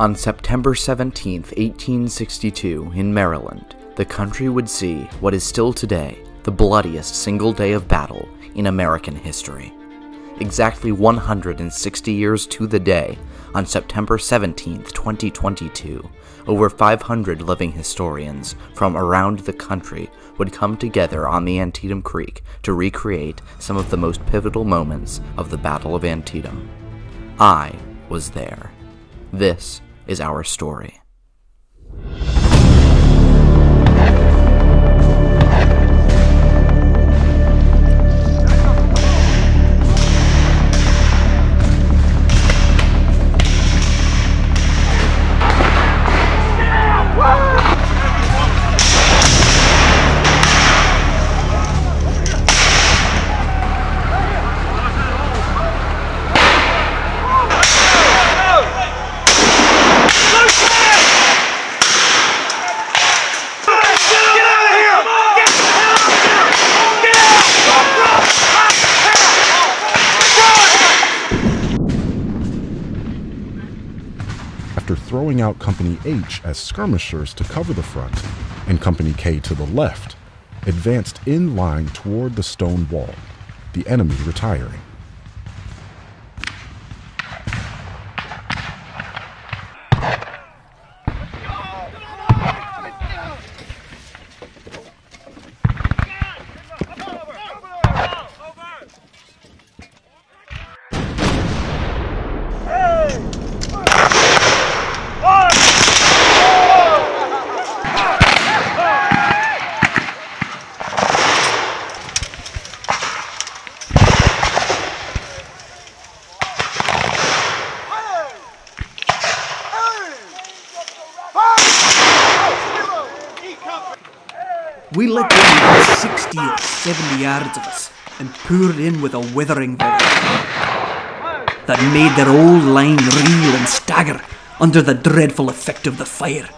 On September 17, 1862, in Maryland, the country would see what is still today the bloodiest single day of battle in American history. Exactly 160 years to the day, on September 17, 2022, over 500 living historians from around the country would come together on the Antietam Creek to recreate some of the most pivotal moments of the Battle of Antietam. I was there. This is our story. After throwing out Company H as skirmishers to cover the front, and Company K to the left, advanced in line toward the stone wall, the enemy retiring. We let them within 60 or 70 yards of us and poured in with a withering volley that made their old line reel and stagger under the dreadful effect of the fire.